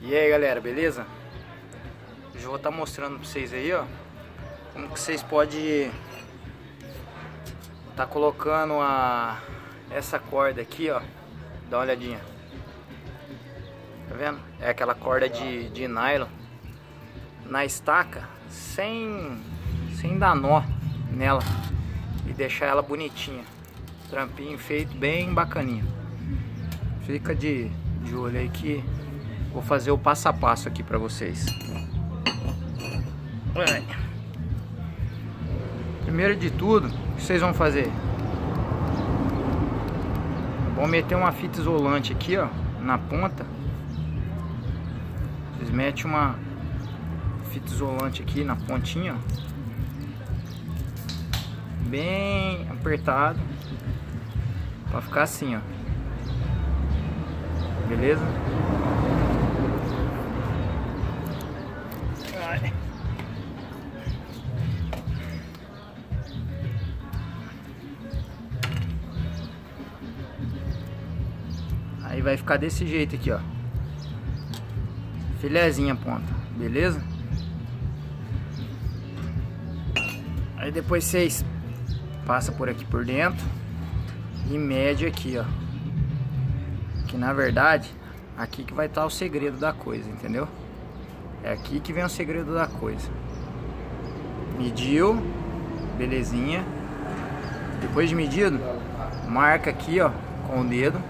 E aí galera, beleza? Hoje eu vou estar tá mostrando pra vocês aí, ó Como que vocês podem Tá colocando a Essa corda aqui, ó Dá uma olhadinha Tá vendo? É aquela corda de, de nylon Na estaca Sem Sem dar nó nela E deixar ela bonitinha Trampinho feito bem bacaninho Fica de, de olho aí que Vou fazer o passo a passo aqui para vocês. Primeiro de tudo, o que vocês vão fazer? Vão meter uma fita isolante aqui, ó, na ponta. Vocês metem uma fita isolante aqui na pontinha, ó. Bem apertado. Pra ficar assim, ó. Beleza? Aí vai ficar desse jeito aqui, ó. Filezinha ponta, beleza? Aí depois vocês passa por aqui por dentro e mede aqui, ó. Que na verdade, aqui que vai estar o segredo da coisa, entendeu? É aqui que vem o segredo da coisa. Mediu, belezinha. Depois de medido, marca aqui, ó, com o dedo.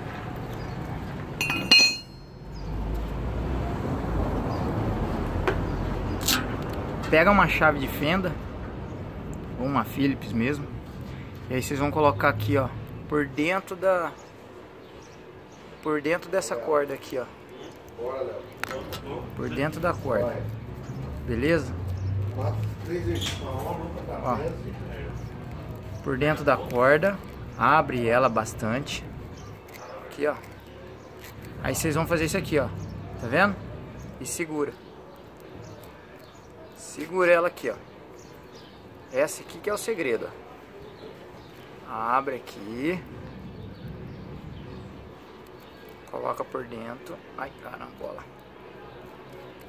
Pega uma chave de fenda ou uma Phillips mesmo. E aí vocês vão colocar aqui, ó, por dentro da por dentro dessa corda aqui, ó. Por dentro da corda. Beleza? Ó. Por dentro da corda, abre ela bastante. Aqui, ó. Aí vocês vão fazer isso aqui, ó. Tá vendo? E segura. Segura ela aqui, ó. Essa aqui que é o segredo, ó. Abre aqui. Coloca por dentro. Ai, carambola.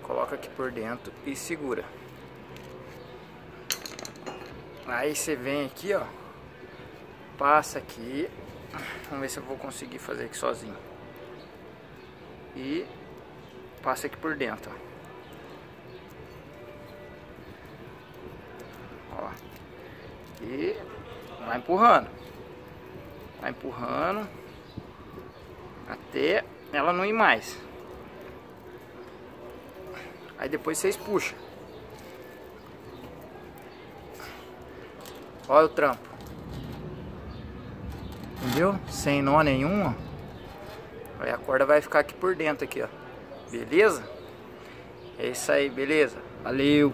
Coloca aqui por dentro e segura. Aí você vem aqui, ó. Passa aqui. Vamos ver se eu vou conseguir fazer aqui sozinho. E passa aqui por dentro, ó. E vai empurrando. Vai empurrando. Até ela não ir mais. Aí depois vocês puxam. Olha o trampo. Entendeu? Sem nó nenhum, ó. Aí a corda vai ficar aqui por dentro aqui, ó. Beleza? É isso aí, beleza? Valeu!